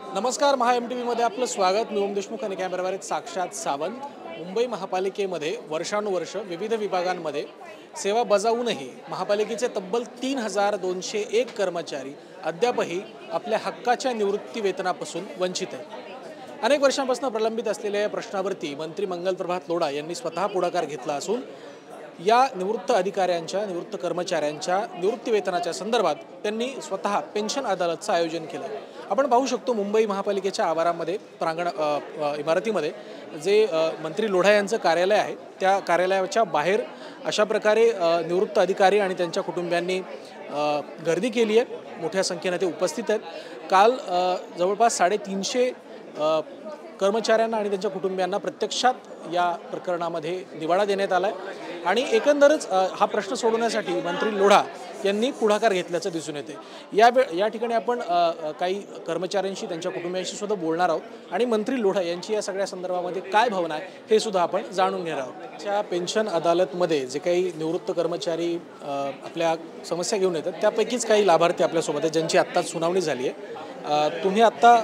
नमस्कार महा M T व्हीमध्ये आपलं स्वागत. मी ओम देशमुख आणि कॅमेरावर एक साक्षात सावंत. मुंबई महापालिकेमध्ये वर्षानुवर्ष विविध विभागांमध्ये सेवा बजावूनही महापालिकेचे तब्बल तीन हजार दोनशे एक कर्मचारी अद्यापही आपल्या हक्काच्या निवृत्ती वेतनापासून वंचित आहेत. अनेक वर्षांपासून प्रलंबित असलेल्या या प्रश्नावरती मंत्री मंगल प्रभात लोढा यांनी स्वतः पुढाकार घेतला असून या निवृत्त अधिकाऱ्यांच्या निवृत्त कर्मचाऱ्यांच्या निवृत्तीवेतनाच्या संदर्भात त्यांनी स्वतः पेन्शन अदालतचं आयोजन केलं. आपण पाहू शकतो मुंबई महापालिकेच्या आवारामध्ये प्रांगण इमारतीमध्ये जे मंत्री लोढा यांचं कार्यालय आहे त्या कार्यालयाच्या बाहेर अशा प्रकारे निवृत्त अधिकारी आणि त्यांच्या कुटुंबियांनी गर्दी केली आहे. मोठ्या संख्येने ते उपस्थित आहेत. काल जवळपास साडेतीनशे कर्मचाऱ्यांना आणि त्यांच्या कुटुंबियांना प्रत्यक्षात या प्रकरणामध्ये निवाडा देण्यात आला आहे आणि एकंदरच हा प्रश्न सोडवण्यासाठी मंत्री लोढा यांनी पुढाकार घेतल्याचं दिसून येते. या वेळ या ठिकाणी आपण काही कर्मचाऱ्यांशी त्यांच्या कुटुंबियांशी सुद्धा बोलणार आहोत आणि मंत्री लोढा यांची या सगळ्या संदर्भामध्ये काय भावना आहे हे सुद्धा आपण जाणून घेणार आहोत. त्या पेन्शन अदालतमध्ये जे काही निवृत्त कर्मचारी आपल्या समस्या घेऊन येतात त्यापैकीच काही लाभार्थी आपल्यासोबत आहेत ज्यांची आत्ताच सुनावणी झाली आहे. तुम्ही आत्ता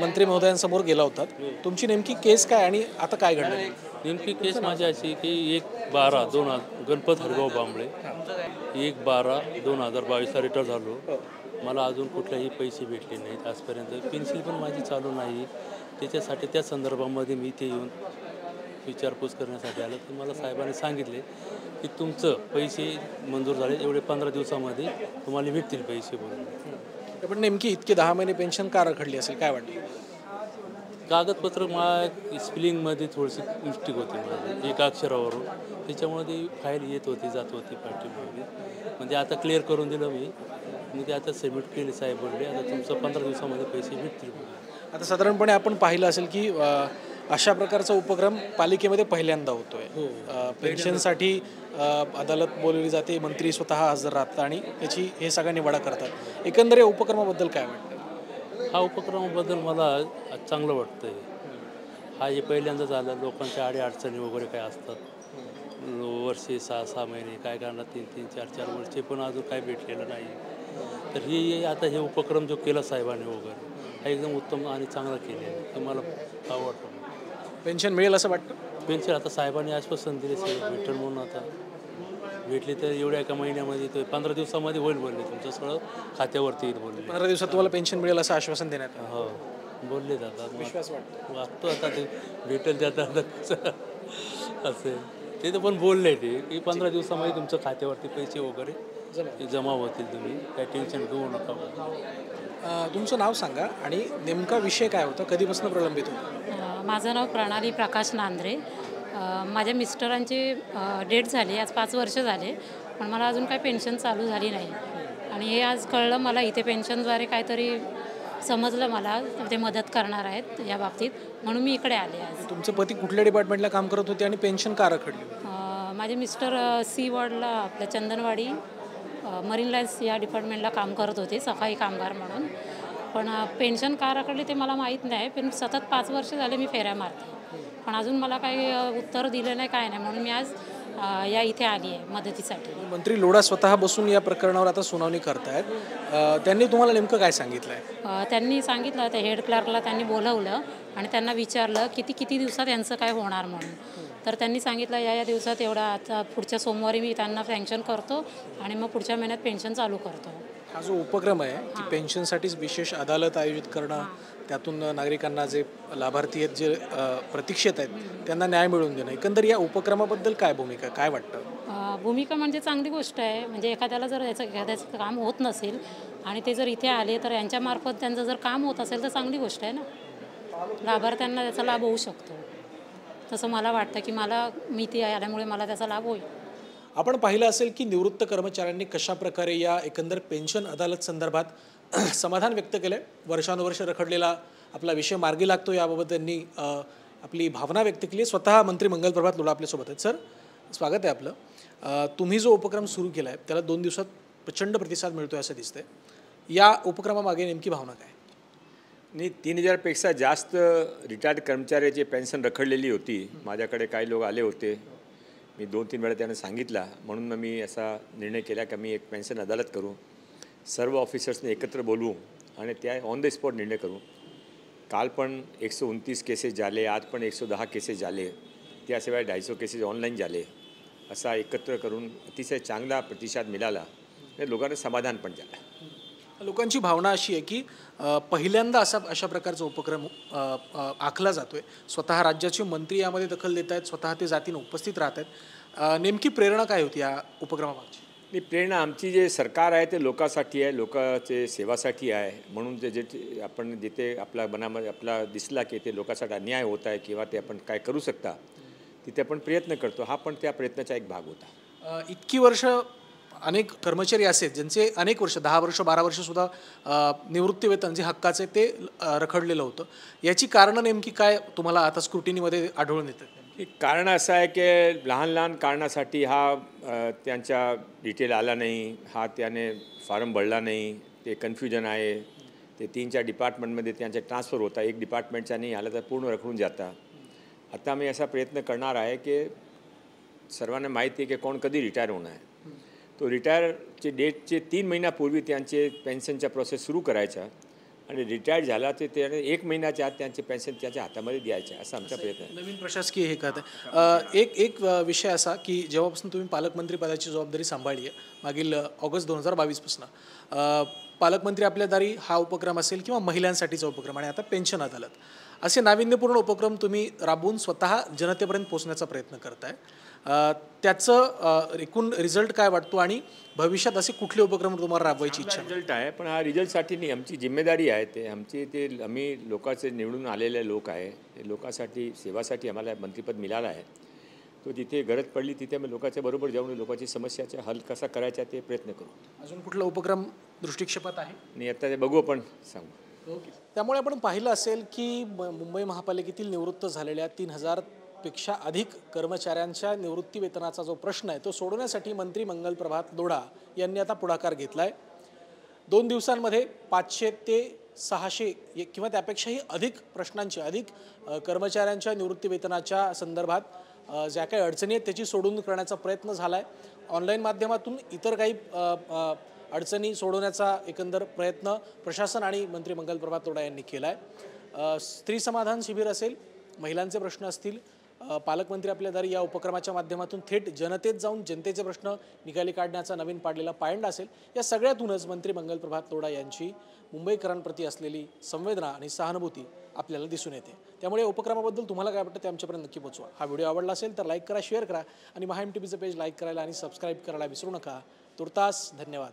मंत्री महोदयांसमोर गेला होता तुमची नेमकी केस काय आणि आता काय घडलं? नेमकी केस माझी अशी की एक बारा दोन हजार गणपत हरगाव बांबळे. एक बारा दोन हजार बावीसला रिटायर झालो. मला अजून कुठलेही पैसे भेटले नाहीत आजपर्यंत. पेन्सिल पण माझी चालू नाही. त्याच्यासाठी त्या संदर्भामध्ये मी इथे येऊन विचारपूस करण्यासाठी आलं. तर मला साहेबांनी सांगितले की तुमचं पैसे मंजूर झाले एवढे पंधरा दिवसामध्ये. तुम्हाला भेटतील पैसे बोलून पण नेमकी इतकी दहा महिने पेन्शन का रखडली असेल? काय वाटतं? कागदपत्र मा स्पेलिंगमध्ये थोडीशी मिस्टेक होती माझी एका अक्षरावरून. त्याच्यामुळे ती फाईल येत होती जात होती पाठीमध्ये म्हणजे आता क्लिअर करून दिलं मी. ते आता सबमिट केले साहेब बोलले. आता तुमचं पंधरा दिवसामध्ये पैसे भेटतील. आता साधारणपणे आपण पाहिलं असेल की अशा प्रकारचा उपक्रम पालिकेमध्ये पहिल्यांदा होतोय. अ, पेन्शनसाठी अ, अदालत बोलवली जाते मंत्री स्वतः हजर राहतात आणि त्याची हे सगळा निवाडा करतात. एकंदर या उपक्रमाबद्दल काय वाटतं? हा उपक्रमाबद्दल मला चांगलं वाटतं आहे हा हे पहिल्यांदा झालं. लोकांच्या आडी अडचणी वगैरे काय असतात. वर्षे सहा सहा महिने काय करणार तीन तीन चार चार वर्षे पण अजून काय भेटलेलं नाही. तर हे हे आता हे उपक्रम जो केला साहेबांनी वगैरे हा एकदम उत्तम आणि चांगला केलेला आहे. तर मला आवडतं पेन्शन मिळेल असं वाटतं? पेन्शन आता साहेबांनी आश्वासन दिले भेटेल म्हणून आता. भेटली तर एवढ्या एका महिन्यामध्ये तर पंधरा दिवसामध्ये होईल बोलले तुमचं सगळं. खात्यावरती येईल बोलले. पंधरा दिवसात तुम्हाला पेन्शन मिळेल असं आश्वासन देण्यात. हो. बोलले जातात. विश्वास वाटतो. वागतो आता ते. भेटेल ते कसं? असं ते तर पण बोलले ते की पंधरा दिवसामध्ये तुमच्या खात्यावरती पैसे वगैरे ते जमा होतील तुम्ही. काय टेन्शन घेऊ नका. तुमचं नाव सांगा आणि नेमका विषय काय होता? कधीपासून प्रलंबित होता? माझं नाव प्रणाली प्रकाश नांद्रे. माझ्या मिस्टरांची डेट झाली. आज पाच वर्ष झाले. पण मला अजून काही पेन्शन चालू झाली नाही. आणि हे आज कळलं मला इथे पेन्शनद्वारे काहीतरी समजलं मला ते मदत करणार आहेत या बाबतीत. म्हणून मी इकडे आले आज. तुमचे पती कुठल्या डिपार्टमेंटला काम करत होते आणि पेन्शन का रखडली? माझे मिस्टर सी वॉर्डला आपल्या चंदनवाडी मरीन लाईन्स या डिपार्टमेंटला काम करत होते सफाई कामगार म्हणून. पण पेन्शन का रखडली ते मला माहीत नाही पण सतत पाच वर्ष झाले मी फेऱ्या मारते. पण अजून मला काही उत्तर दिलं नाही काय नाही म्हणून मी आज या इथे आली आहे मदतीसाठी. मंत्री लोढा स्वतः बसून या प्रकरणावर आता सुनावणी करतायत. त्यांनी तुम्हाला नेमकं काय सांगितलं आहे त्यांनी सांगितलं त्या हेड क्लार्कला त्यांनी बोलवलं आणि त्यांना विचारलं किती किती दिवसात यांचं काय होणार म्हणून. तर त्यांनी सांगितलं या या दिवसात एवढा आता पुढच्या सोमवारी मी त्यांना सँक्शन करतो आणि मग पुढच्या महिन्यात पेन्शन चालू करतो. हा जो उपक्रम आहे की पेन्शनसाठीच विशेष अदालत आयोजित करणं त्यातून नागरिकांना जे लाभार्थी आहेत जे प्रतीक्षेत आहेत त्यांना न्याय मिळवून देणं. एकंदर या उपक्रमाबद्दल काय भूमिका काय वाटतं? भूमिका म्हणजे चांगली गोष्ट आहे. म्हणजे एखाद्याला जर याचं एखाद्याचं काम होत नसेल आणि ते जर इथे आले तर यांच्यामार्फत त्यांचं जर काम होत असेल तर चांगली गोष्ट आहे ना. लाभार्थ्यांना त्याचा लाभ होऊ शकतो. तसं मला वाटतं की मला मी इथे आल्यामुळे मला त्याचा लाभ होईल. आपण पाहिलं असेल की निवृत्त कर्मचाऱ्यांनी कशा प्रकारे या एकंदर पेन्शन अदालत संदर्भात समाधान व्यक्त केलं वर्षानुवर्ष रखडलेला आपला विषय मार्गी लागतो याबाबत त्यांनी आपली भावना व्यक्त केली आहे. स्वतः मंत्री मंगलप्रभात लोढा आपल्यासोबत आहेत. सर स्वागत आहे आपलं. तुम्ही जो उपक्रम सुरू केला आहे त्याला दोन दिवसात प्रचंड प्रतिसाद मिळतोय असं दिसतंय. या उपक्रमामागे नेमकी भावना काय? नाही तीन हजारपेक्षा जास्त रिटायर्ड कर्मचाऱ्याची पेन्शन रखडलेली होती. माझ्याकडे काही लोक आले होते. मी दोन तीन वेळा त्यांना सांगितला. म्हणून मग मी असा निर्णय केला की मी एक पेन्शन अदालत करू. सर्व ऑफिसर्सने एकत्र बोलवू आणि त्या ऑन द स्पॉट निर्णय करू. काल पण एकशे उनतीस केसेस झाले आज पण एकशे दहा केसेस झाले. त्याशिवाय ढायसो केसेस ऑनलाईन झाले. असा एकत्र करून अतिशय चांगला प्रतिसाद मिळाला. आणि लोकांना समाधान पण झालं. लोकांची भावना अशी आहे की पहिल्यांदा असा अशा प्रकारचा उपक्रम आखला जातोय. स्वतः राज्याचे मंत्री यामध्ये दखल देत आहेत स्वतः ते जातीनं उपस्थित राहत आहेत. नेमकी प्रेरणा काय होती या उपक्रमामागची? आणि प्रेरणा आमची जे सरकार आहे ते लोकांसाठी आहे लोकांचे सेवासाठी आहे. म्हणून जे जे आपण जिथे आपल्या मनामध्ये आपला दिसला की ते लोकांसाठी अन्याय होत आहे किंवा ते आपण काय करू शकता तिथे आपण प्रयत्न करतो. हा पण त्या प्रयत्नाचा एक भाग होता. इतकी वर्ष अनेक कर्मचारी असे ज्यांचे अनेक वर्ष दहा वर्ष बारा वर्षसुद्धा निवृत्तीवेतन जे हक्काचे ते रखडलेलं होतं. याची कारणं नेमकी काय तुम्हाला आता स्क्रुटिनीमध्ये आढळून येतात कारण असं आहे की लहान लहान कारणासाठी हा त्यांच्या डिटेल आला नाही. हा त्याने फॉर्म भरला नाही. ते कन्फ्युजन आहे. ते तीन चार डिपार्टमेंटमध्ये त्यांचे ट्रान्सफर होता. एक डिपार्टमेंटचा नाही आलं तर पूर्ण रखडून जाता. आता मी असा प्रयत्न करणार आहे की सर्वांना माहिती आहे की कोण कधी रिटायर होणार आहे. तो रिटायरचे डेटचे तीन महिन्यापूर्वी त्यांचे पेन्शनचा प्रोसेस सुरू करायचा आणि रिटायर झाला ते त्याने एक महिन्याच्या आत त्यांचे पेन्शन त्याच्या हातामध्ये द्यायचे असा आमचा प्रयत्न आहे. नवीन प्रशासकीय हे खात आहे. एक एक विषय असा की जेव्हापासून तुम्ही पालकमंत्री पदाची जबाबदारी सांभाळली आहे मागील ऑगस्ट दोन हजार बावीसपासून पालकमंत्री आपल्या दारी हा उपक्रम असेल किंवा महिलांसाठीचा उपक्रम आणि आता पेन्शन अदालत असे नाविन्यपूर्ण उपक्रम तुम्ही राबवून स्वतः जनतेपर्यंत पोहोचण्याचा प्रयत्न करताय. त्याचं एकूण रिझल्ट काय वाटतो आणि भविष्यात असे कुठले उपक्रम तुम्हाला राबवायची इच्छा? आहे? रिझल्ट आहे पण हा रिझल्टसाठी नाही आमची जिम्मेदारी आहे ते. आमची ते आम्ही लोकांचे निवडून आलेले लोक आहे. ते लोकांसाठी सेवासाठी आम्हाला मंत्रिपद मिळालं आहे. तो जिथे गरज पडली तिथे आम्ही लोकांच्या बरोबर जाऊन लोकांची समस्याचा हल कसा करायचा ते प्रयत्न करू. अजून कुठला उपक्रम दृष्टिक्षेपात आहे? आणि आता ते बघू आपण सांगू. त्यामुळे आपण पाहिलं असेल की मुंबई महापालिकेतील निवृत्त झालेल्या तीन हजार पेक्षा अधिक कर्मचाऱ्यांच्या निवृत्ती वेतनाचा जो प्रश्न आहे तो सोडवण्यासाठी मंत्री मंगल प्रभात लोढा यांनी आता पुढाकार घेतला आहे दोन दिवसांमध्ये पाचशे ते सहाशे किंवा त्यापेक्षाही अधिक प्रश्नांची अधिक कर्मचाऱ्यांच्या निवृत्ती वेतनाच्या संदर्भात ज्या काही अडचणी आहेत त्याची सोडवून करण्याचा प्रयत्न झाला आहे ऑनलाईन माध्यमातून इतर काही अडचणी सोडवण्याचा एकंदर प्रयत्न प्रशासन आणि मंत्री मंगल प्रभात तोडा यांनी केला आहे स्त्री समाधान शिबिर असेल महिलांचे प्रश्न असतील पालकमंत्री आपल्या दारी या उपक्रमाच्या माध्यमातून थेट जनतेत जाऊन जनतेचे प्रश्न निकाली काढण्याचा नवीन पाडलेला पायंडा असेल या सगळ्यातूनच मंत्री मंगल प्रभात तोडा यांची मुंबईकरांप्रती असलेली संवेदना आणि सहानुभूती आपल्याला दिसून येते. त्यामुळे या उपक्रमाबद्दल तुम्हाला काय वाटतं ते आमच्यापर्यंत नक्की पोचवा. हा व्हिडिओ आवडला असेल तर लाईक करा शेअर करा आणि महाएम टी व्हीचं पेज लाईक करायला आणि सबस्क्राईब करायला विसरू नका. तुर्तास धन्यवाद.